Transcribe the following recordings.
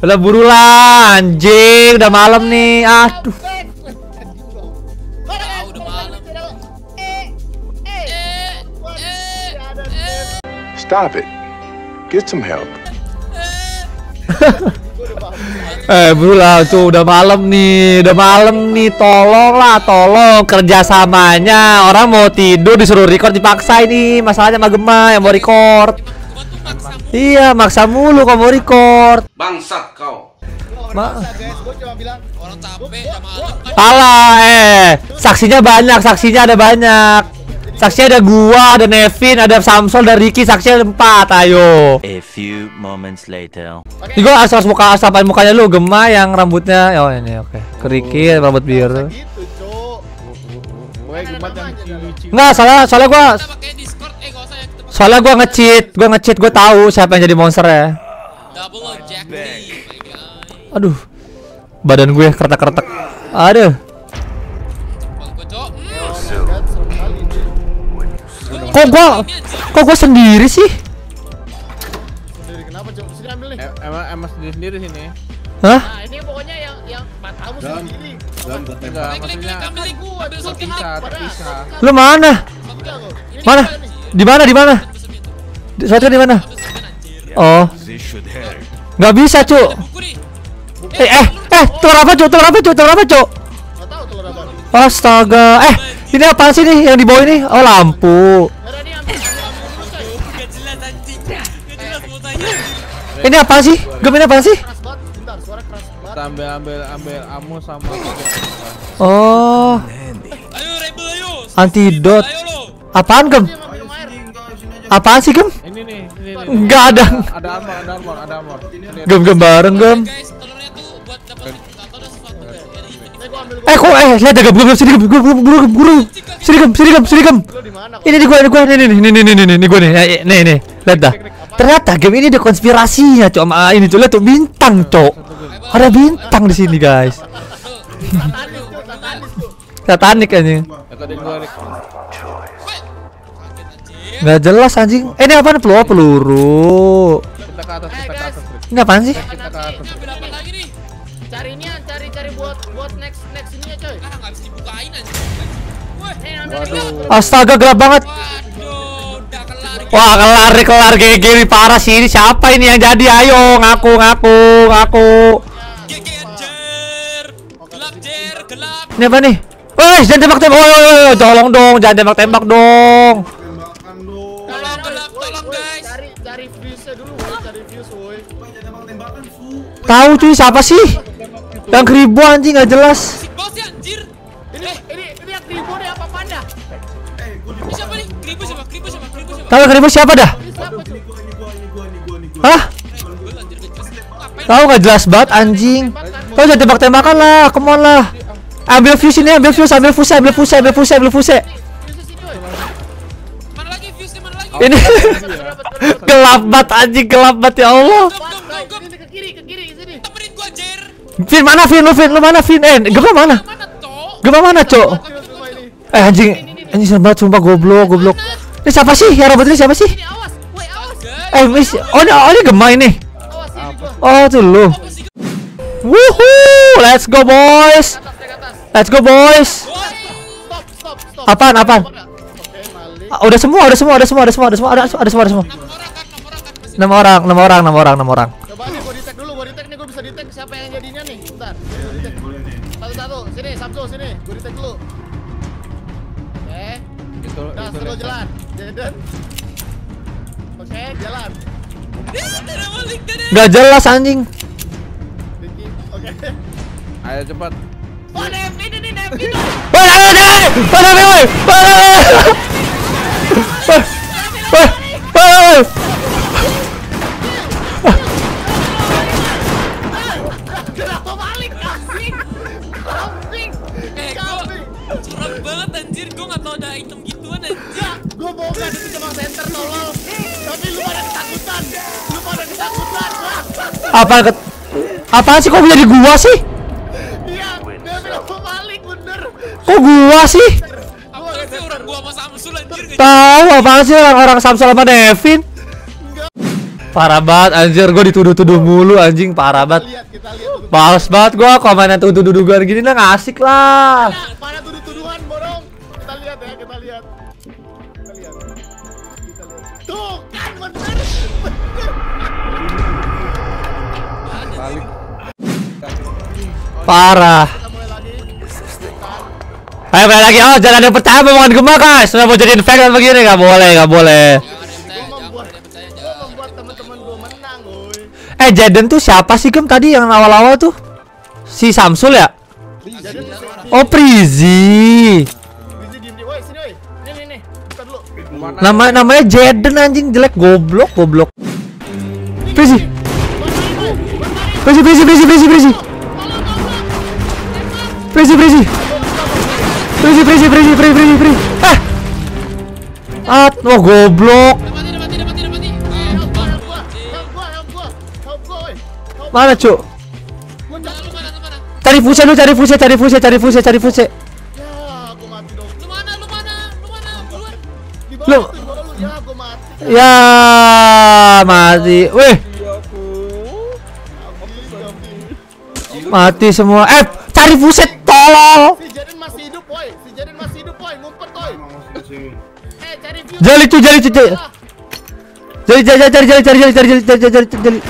Udah buru lah anjing, udah malam nih. Aduh. Stop it. Get some help. Eh buru lah tuh udah malam nih, udah malam nih. Tolong lah, tolong kerjasamanya. Orang mau tidur disuruh record dipaksa ini. Masalahnya sama Gema yang mau record. Maksa mulu. Iya, maksa mulu kalau mau record. Bangsat kau. Ma- masa guys, gue cuma bilang Orang capek udah malam kan. Alah, eh, saksinya banyak, saksinya ada banyak. Saksinya ada gua, ada Nevin, ada Samsol, ada Ricky, saksinya ada empat. Ayo. A few moments later. Ini gua asal muka asapan mukanya lu, Gema yang rambutnya. Oh ini oke. Ke Ricky rambut biru. gitu, Enggak, soalnya soalnya gua Soalnya gue ngecheat, gue ngecheat, gue tahu siapa yang jadi monster ya. Aduh, badan gue ya kertek-kertek. Aduh. Kok gue, kok gue sendiri sih? Sendiri sendiri sini. Hah? Lu mana? Mana? Di mana? Di mana? Shotgun di mana? Oh. Gak bisa, Cuk. Eh, eh, eh, telur apa, Cuk? Telur apa, Cuk? Telur apa, Cuk? Astaga. Eh, ini apa sih nih yang di bawah ini? Oh, lampu. Ini apa sih? Gem ini apa sih? Kita ambil ambil ambil amu sama Oh. Ayo. Antidot. Apaan gem? Apaan sih gem? Enggak ada. Ada armor, ada armor, ada armor. Gem gem bareng gem. Eh kok eh lihat gem gem sini gem gem gem gem sini gem sini gem sini gem. Ini di gua ini gua ini ini ini ini ini gua nih nih nih lihat dah. Ternyata game ini ada konspirasinya cok sama ini cok lihat tuh bintang cok. Ada bintang di sini guys. Titanic anjing. Nggak jelas anjing. Eh, ini apaan peluru? Peluru. kita ke atas Eh, kita ke guys. atas Rick Ini apaan sih? kita ke atas Ini ambil apa lagi nih? Cari ini cari cari buat buat next next ini ya, coy. Ah, nggak bisa dibukain anjing. Wah, Nih, ambil Waduh. nih. Astaga, gelap banget. Wah, kelar nih, kelar GG nih parah sih. Ini siapa ini yang jadi? Ayo, ngaku, ngaku, ngaku. GG anjir. Gelap jer, gelap. Ini apa nih? Woi, jangan tembak-tembak. Woi, woi, tolong dong, jangan tembak-tembak dong. Tahu cuy siapa sih? Yang keribu anjing nggak jelas. Tahu keribu siapa dah? Hah? Tahu nggak jelas banget anjing. kau jadi tembak-tembakan lah, come lah. Ambil fuse ini, ambil fuse, ambil fuse, ambil fuse, ambil fuse, ambil fuse. Ini gelap banget anjing, gelap banget ya Allah. Vin mana Vin? Lu Vin, lu mana Vin? Eh, gempa mana? Gempa mana, Cok? Eh anjing, anjing banget sumpah goblok, goblok. Ini siapa sih? Yang rambut ini siapa sih? Eh, mis, oh ini, oh ini gemma ini. Oh, tuh lu. Woohoo, let's go boys. Let's go boys. Apaan, apaan? Ah, udah semua, udah semua, udah semua, ada semua, ada semua, ada, ada semua, ada semua. Enam orang enam orang. Enam orang, enam orang, siapa yang jadinya nih? Bentar. Satu-satu. Sini, Sabtu sini. Gue di dulu. Oke. Nah, jalan. Jaden. Oke, jalan. Gak jelas anjing. Ayo cepat. Oh, ini Nevi. Oh, Nevi, Nevi. Nggak tahu ada item gituan anjir. Gua mau kan itu cuma center tolol. Tapi lu pada ketakutan. Lu pada ketakutan. Apaan ket? Apaan sih kok jadi gua sih? Iya, dia bilang balik, bener. Kok gua sih? Apa sih orang gua sama Samsul anjir gak Tahu apaan sih orang-orang Samsul sama Devin? Parah banget anjir gua dituduh-tuduh mulu anjing parah banget. Males banget gua komenan tuduh-tuduhan gini nah nggak asik lah. Parah. Ayo balik lagi. Oh, jangan ada yang percaya omongan Gema, guys. Sudah mau jadiin fake dan begini nggak boleh, nggak boleh. Eh, Jaden tuh siapa sih Gem tadi yang awal-awal tuh? Si Samsul ya? Jadi Oh, Prizi. Nama namanya Jaden anjing jelek goblok goblok. Prizi. Prizi Prizi Prizi Prizi Prizi. Presi, presi. Presi, presi, presi, presi, presi, presi. Eh. At, oh goblok. Mana, Cuk? Cari fuse lu, cari fuse, cari fuse, cari fuse, cari fuse. Lu Ya, mati. Weh. Mati semua. Eh, cari fuset tolong. Si Jaden masih hidup, woi. Si Jaden masih hidup, woi. Ngumpet, woi. Eh, cari view. Jali cu, jali cu, jali. Ah, Jali, jali, jali, jali, jali, jali, jali, jali, jali, jali, jali, jali.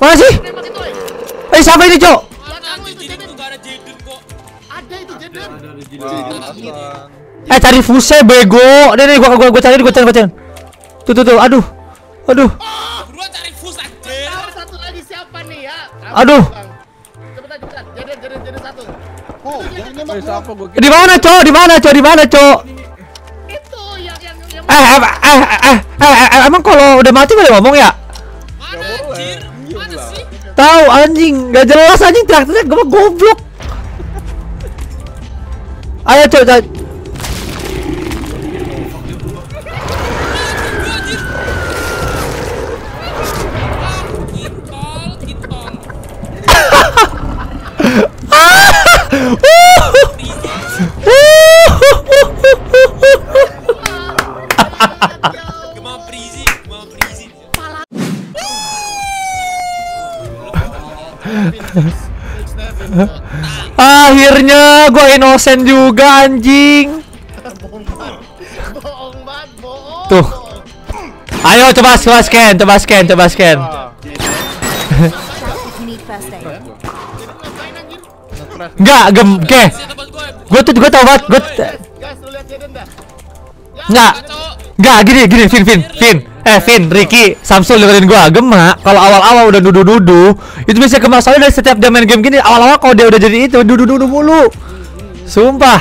Mana sih? Eh, siapa ini, Cok? Mana anjing jadi tuh gak ada Jaden kok. Ada itu Jaden. Eh, cari fuse, bego. Nih, nih, gua, gua, gua cari, gua cari, gua cari. Tuh, tuh, tuh. Aduh. Aduh. Buruan cari fus anjir. Tahu satu lagi siapa nih ya? Aduh. Eh, Di mana, Cok? Di mana, Cok? Di mana, Cok? Itu yang yang yang Eh, eh, eh, eh, eh, eh, emang kalau udah mati boleh ngomong ya? Tahu anjing, nggak jelas anjing teriak-teriak gue goblok. Ayo cok, Innocent juga anjing. Tuh. Ayo coba coba scan, coba scan, coba scan. Enggak, gem, ke. Siapa tempat gue? Tuh gue tau banget, gue Guys, guys, lu lihat Jaden dah. Nggak. Kacau. Enggak, gini, gini, Vin, Vin, Vin. Eh, Vin, Ricky, Samsul dengerin gua. Gema, kalau awal-awal udah dudu-dudu, itu bisa Gema soalnya dari setiap dia main game gini, awal-awal kalau dia udah jadi itu dudu-dudu mulu. Sumpah.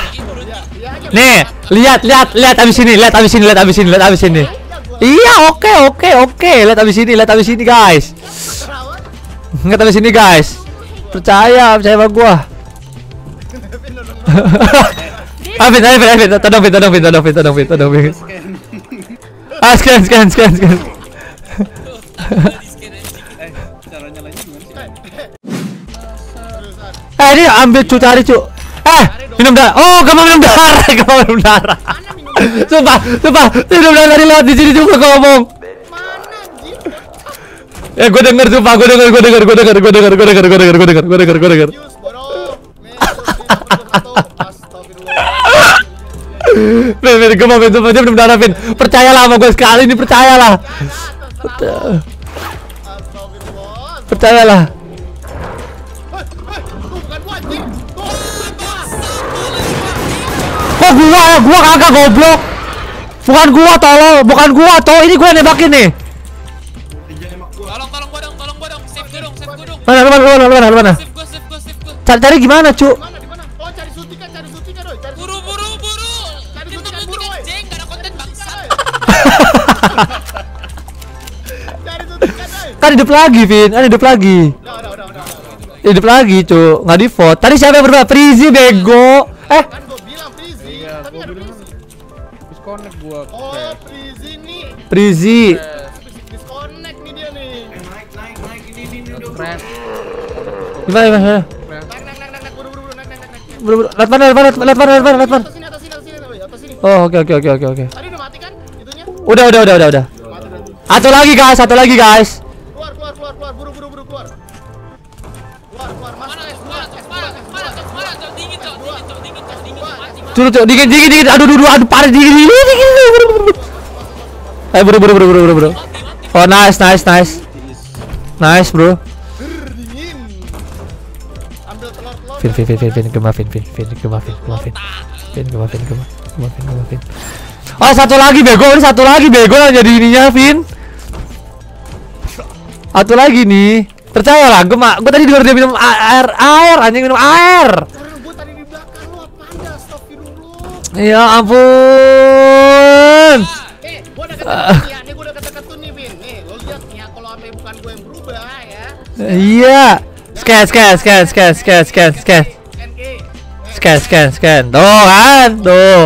Nih, lihat, lihat, lihat abis ini, lihat abis ini, lihat abis ini, lihat abis ini. Iya, oke, oke, oke. Lihat abis ini, lihat abis ini, guys. Lihat abis ini, guys. Percaya, percaya sama gua. Ah, Vin, ayo, Vin. Todong, Vin, todong, Vin, todong, Vin. Ah, scan, scan, scan, scan. Eh, ini ambil cu, cari cu. Eh, minum darah. Oh, gak mau minum darah, gak mau minum darah. Sumpah, sumpah, minum darah tadi lewat di sini juga gua ngomong. Eh, gua denger, sumpah, gua denger, gua denger, gua denger, gua denger, gua denger, gua denger, gua denger, gua denger, gua denger. Vin, Vin, gua mau Vin, sumpah, dia minum darah, Vin. Percayalah sama gua sekali ini, percayalah. Percayalah. Kok gua ya? Gua kagak goblok. Bukan gua tolong, bukan gua toh ini gua yang nembakin nih. Tolong, tolong gua dong, tolong gua dong. Save gua dong, save gua dong. Mana mana mana mana mana. Save gua, save gua, save gua. Cari cari gimana, Cuk? mana di mana? Oh, cari suntikan, cari suntikan, doi. Cari Buru, buru, buru. Cari Kita suntikan mau buru, bikin woy. jeng, gak ada konten bangsa. Cari suntikan, doi. Kan hidup lagi, Vin. Kan hidup lagi. Udah, udah, udah, udah. Hidup lagi, Cuk. Nggak di vote. Tadi siapa yang berubah? Prizi bego. Eh, Rizzy. Disconnect nih dia nih. Naik naik naik ini ini udah. Gimana gimana? Buru buru, lihat mana, lihat mana, lihat mana, lihat mana. Oh, oke, oke, oke, oke, oke. Tadi udah mati kan? Itunya? Udah, udah, udah, udah, udah. Satu lagi guys, satu lagi guys. Keluar, keluar, keluar, keluar, buru, buru, buru, keluar. Keluar, keluar, mana Turut, dingin, dingin, dingin. Aduh, aduh, aduh, parah dingin, dingin, dingin. Ayo buru, buru, buru, buru, buru, buru. Oh, nice, nice, nice. Nice, bro. Fin, fin, fin, fin, fin, gema, fin, fin, fin, gema, fin, gema, fin. Fin, gema, fin, gema, fin, gema, fin. Oh, satu lagi bego, ini satu lagi bego yang jadi ininya, Vin. Satu lagi nih. Percayalah, gema. Gue tadi dengar dia minum air, air, anjing minum air. Ya ampun. Ya. Nih gua udah nih, Bin. Nih, lo lihat ya kalau apa bukan gua yang berubah ya. Iya. Scan, scan, scan, scan, scan, scan, scan. Scan, scan, scan. Tuh kan, tuh.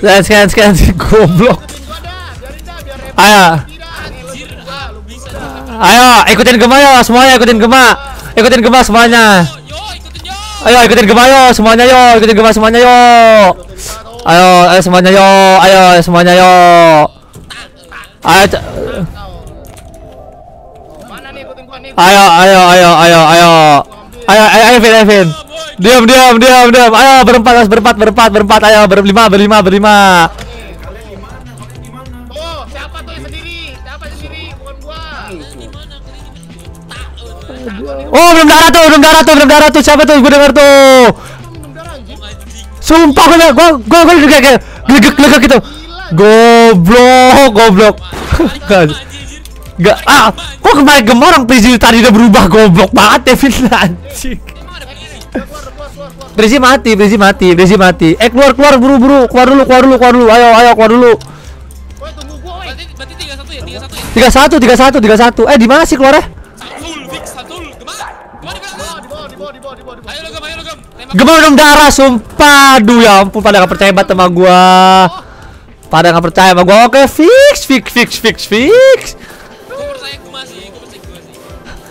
Scan, scan, scan, scan, goblok. Ayo. Ayo, ikutin Gema yo, semuanya ikutin Gema. Ikutin Gema semuanya. Ayo, ikutin Gema yo, semuanya yo, ikutin Gema semuanya yo. Ayo, ayo semuanya yo, ayo semuanya yo. Ayo, ayo, ayo, ayo, ayo, ayo. Ayo, ayo, ayo, Vin, ayo, Vin. Diam, diam, diam, diam. Ayo berempat, guys, berempat, berempat, berempat. Ayo berlima, berlima, berlima. Oh, belum darah tuh, belum darah tuh, belum darah tuh. Siapa tuh? Gue denger tuh. Sumpah gue gue gue gue juga kayak glegek glegek gitu. Goblok, goblok. Gak, ah, kok kemarin gemorang Prizi tadi udah berubah goblok banget ya, Devin anjing. Prizi mati, Prizi mati, Prizi mati. Eh keluar keluar buru buru, keluar dulu, keluar dulu, keluar dulu. Ayo ayo keluar dulu. Tiga satu, tiga satu, tiga satu. Eh di mana sih keluarnya? Gemar minum darah, sumpah. Aduh ya ampun, pada gak percaya banget sama gua. Pada gak percaya sama gua. Oke, fix, fix, fix, fix, fix.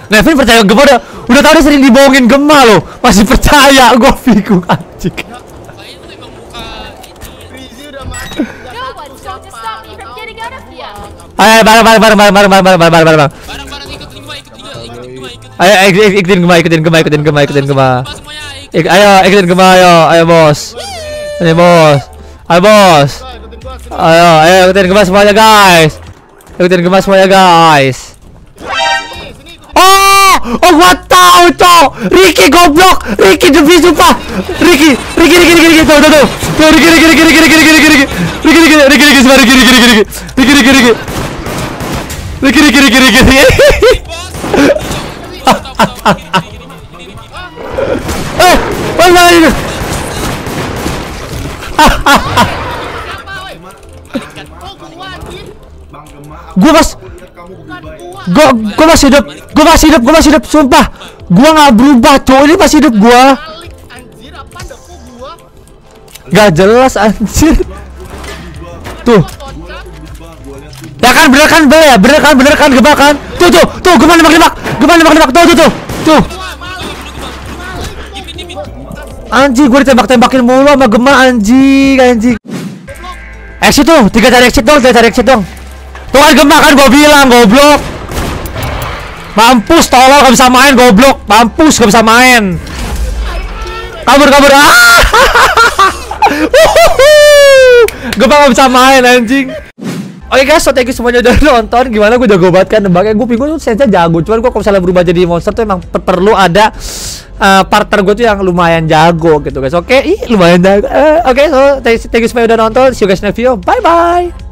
Nevin percaya Gema udah udah tahu dia sering dibohongin Gema loh masih percaya gue bingung anjing ayo bareng bareng bareng bareng bareng bareng bareng bareng bareng bareng Barang-barang ayo ik- ik- ikutin Gema ikutin Gema ikutin Gema ikutin Gema Gema semuanya ikut. Ik, ayo ikutin Gema ayo ayo bos ini bos ayo bos ayo ayo ikutin Gema semuanya guys ikutin Gema semuanya guys. Oh, oh gua tahu cok. Ricky goblok. Ricky demi sumpah. Ricky, Ricky, Ricky, Ricky, Ricky, tuh, tuh, tuh. Tuh, Ricky, Ricky, Ricky, Ricky, Ricky, Ricky, Ricky, Ricky, Ricky, Ricky, Ricky, Ricky, sumpah, Ricky, Ricky, Ricky, Ricky, Ricky, Ricky, Ricky. Ricky, Ricky, Ricky, Ricky, Ricky eh, mana ini? gua mas gua, gua masih hidup. Gua masih hidup gua masih hidup sumpah. Gua nggak berubah cowok ini masih hidup gua. Gak jelas anjir. Tuh. Ya kan bener kan? Bener ya? Bener kan? Bener kan? Gebak kan? Tuh tuh tuh gimana nembak nembak gimana nembak nembak tuh tuh tuh tuh. Anjing gue ditembak tembakin mulu sama Gema anjing anjing. Exit tuh tiga cari exit dong tiga cari exit dong. Tuh kan Gema kan gue bilang goblok. Mampus tolong gak bisa main goblok. Mampus gak bisa main. Kabur kabur. Ah! Gema gak bisa main anjing Oke guys, so thank you semuanya udah nonton. Gimana gue jago banget kan nembaknya? Gue bingung tuh sense jago. Cuman gue kalau misalnya berubah jadi monster tuh emang per- perlu ada eh, partner gue tuh yang lumayan jago gitu guys. Oke, ih lumayan jago. Eh, Oke, so thank, thank you semuanya udah nonton. See you guys next video. Bye bye